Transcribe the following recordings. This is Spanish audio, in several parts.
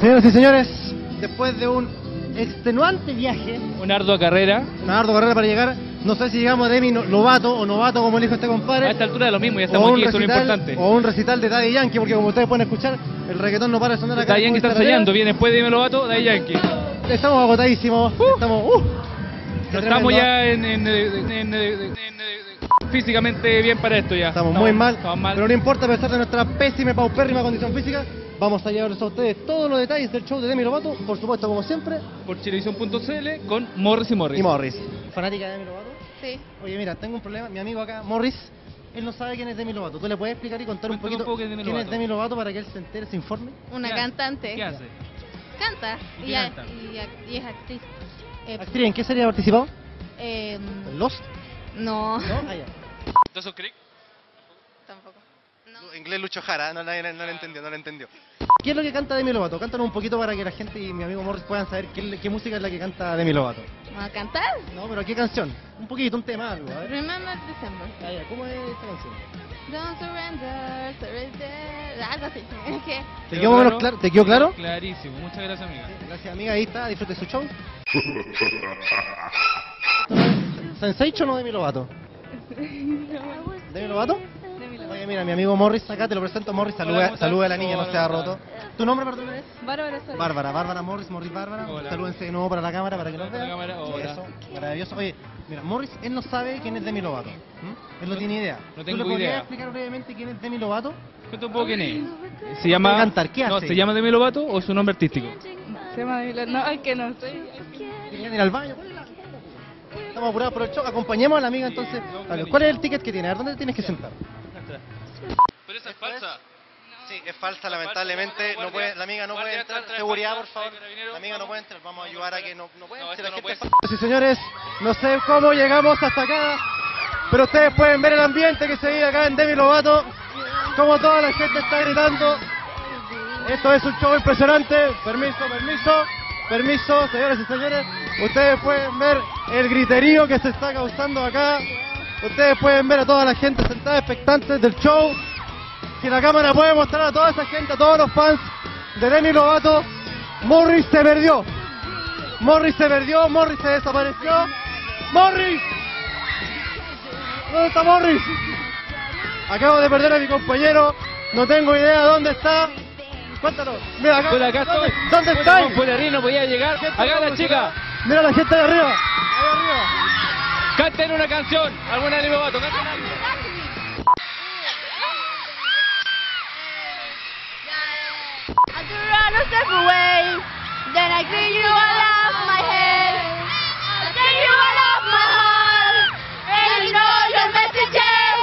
Señoras y señores, después de un extenuante viaje, Una ardua carrera. una ardua carrera para llegar, no sé si llegamos a Demi Lovato o Novato, como le dijo este A compadre, esta altura es lo mismo, ya estamos aquí, eso es lo recital, importante. o un recital de Daddy Yankee, porque como ustedes pueden escuchar, el reggaetón no para de sonar acá. Daddy Yankee está ensayando, viene después de Dime Lovato, Daddy Yankee. Estamos agotadísimos, estamos... ¡uh! Qué No estamos ya en, en- en- en- en- en- físicamente bien para esto ya. Estamos muy mal, Estamos mal. pero no importa, a pesar de nuestra pésima y paupérrima condición física, vamos a llevarles a ustedes todos los detalles del show de Demi Lovato, por supuesto, como siempre, Por chilevisión.cl con Morris y Morris. y Morris. ¿Fanática de Demi Lovato? Sí. Oye, mira, tengo un problema. Mi amigo acá, Morris, él no sabe quién es Demi Lovato. ¿Tú le puedes explicar y contar un poquito un poco quién es Demi quién es Lovato. Demi Lovato para que él se entere, se informe? Una ¿Qué- cantante. ¿Qué hace? Canta. ¿Y Y, qué a- canta? y a- y es actriz. Eh, ¿Actriz en qué serie ha participado? eh, ¿En Lost? no, ¿No? Ah, ya. Tampoco. No. Inglés Lucho Jara, no, no, no lo entendió, no lo entendió. ¿Qué es lo que canta Demi Lovato? Cántanos un poquito para que la gente y mi amigo Morris puedan saber qué, qué música es la que canta Demi Lovato. ¿Vamos a cantar? No, pero ¿qué canción? Un poquito, un tema, algo, a ver. Remember December. Ah, ya, ¿Cómo es esta canción? Don't surrender, surrender. Algo así. ¿Qué? ¿Te quedó, claro? ¿Te quedó claro? Clarísimo, muchas gracias amiga. Gracias amiga, ahí está, disfrute su show. ¿Sensation o Demi Lovato? ¿Demi Lovato? Mira, mi amigo Morris acá, te lo presento. Morris, saluda, saluda a la niña, no se ha ¿cómo roto. ¿Tu nombre, perdón, es? Bárbara. Bárbara, Bárbara Morris, Morris Bárbara. Hola. Salúdense de nuevo para la cámara para que nos Para la vean. Eso, maravilloso. Oye, mira, Morris, él no sabe quién es Demi Lovato. Él no, No- tiene idea. no ¿Tú le podrías idea. explicar brevemente quién es Demi Lovato? Cuenta un poco quién es. ¿Se llama... cantar, ¿qué No, hace? ¿se llama Demi Lovato o es su nombre artístico? Se llama Demi Lovato. No, es que no sé. Querían ir al baño. Estamos apurados por el show. Acompañemos a la amiga entonces. ¿Cuál es el ticket que tiene? A ver, ¿dónde tienes que sentar? Esa es falsa. Sí, es falsa, lamentablemente. No puede, la amiga no puede entrar. entra, Seguridad, por favor. La amiga no puede entrar. Vamos a ayudar a que no, no puede No, entrar. no Sí, señores, no sé cómo llegamos hasta acá, pero ustedes pueden ver el ambiente que se vive acá en Demi Lovato, como toda la gente está gritando. Esto es un show impresionante. Permiso, permiso, permiso, señoras y señores. Ustedes pueden ver el griterío que se está causando acá. Ustedes pueden ver a toda la gente sentada expectantes del show. Si la cámara puede mostrar a toda esa gente, a todos los fans de Demi Lovato, Morris se perdió. Morris se perdió, Morris se desapareció. ¡Morris! ¿Dónde está Morris? Acabo de perder a mi compañero, no tengo idea dónde está. Cuéntanos. Mira acá. Acá ¿Dónde, estoy. ¿Dónde Pulerín no podía llegar. Acá la chica. Mira la gente de arriba. Ahí arriba. Canten una canción. Alguna de Demi Lovato. Canten could run a step away. Then I clean you all off my head. I take you all off my heart. And you know your messages.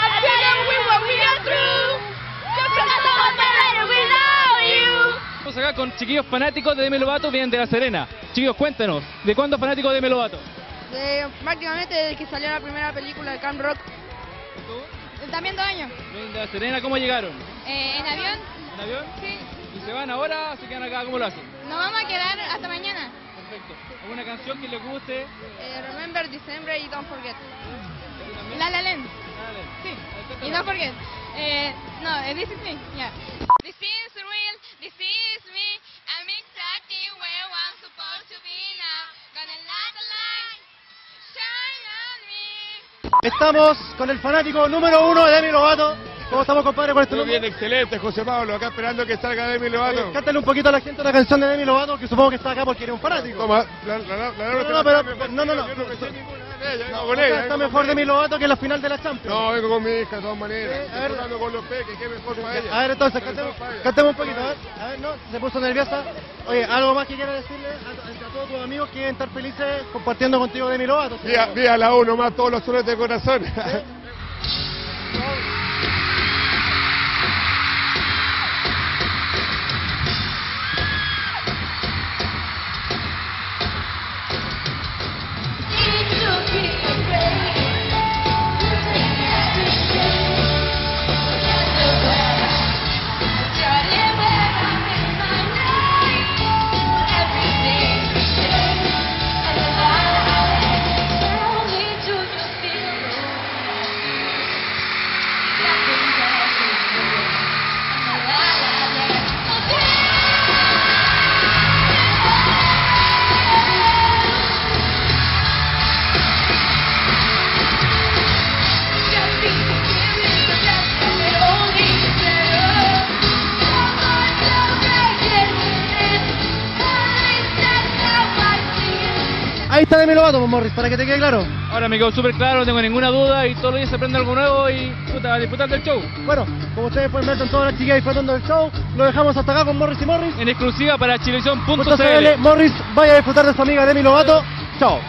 I tell them we what we are through. Just because I'm on my letter without you. Estamos acá con chiquillos fanáticos de Demi Lovato, vienen de La Serena. Chiquillos, cuéntanos, ¿de cuándo fanáticos de Demi Lovato? De, prácticamente desde que salió la primera película de Camp Rock. También dos años. De La Serena, ¿cómo llegaron? Eh, en avión, ¿En avión? sí. ¿Y se van ahora o se quedan acá? ¿Cómo lo hacen? Nos vamos a quedar hasta mañana. Perfecto. ¿Alguna canción que les guste? Eh, remember December y Don't Forget. La La Land. Sí. Y Don't Forget. Eh, no, This is me. Yeah. This is real. This is me. I'm exactly where I'm supposed to be now. Gonna let the light shine on me. Estamos con el fanático número uno de Demi Lovato. ¿Cómo estamos, compadre? ¿Cuál es tu Muy bien, excelente, José Pablo, acá esperando que salga Demi Lovato. Cántale un poquito a la gente una canción de Demi Lovato, que supongo que está acá porque eres un fanático. Toma, la, la, la, la, No, no, no, no, no. Con ella. está mejor con Demi. Lovato que la final de la Champions. No, vengo con mi hija de todas maneras. A ver. jugando con los peques, qué mejor para ella. A ver, entonces, cantemos, un poquito, a ver. A ver, no, se puso nerviosa. Oye, algo más que quiera decirle a, todos tus amigos que quieren estar felices compartiendo contigo Demi Lovato. vía la uno más todos los soles de corazón. Demi Lovato, pues, Morris, para que te quede claro. Ahora me quedó súper claro, no tengo ninguna duda y todos los días se aprende algo nuevo y puta, a disfrutar del show. Bueno, como ustedes pueden ver, están todas las chicas disfrutando del show. Lo dejamos hasta acá con Morris y Morris. En exclusiva para chilevisión.cl. CL. Morris, vaya a disfrutar de su amiga Demi Lovato. Chao.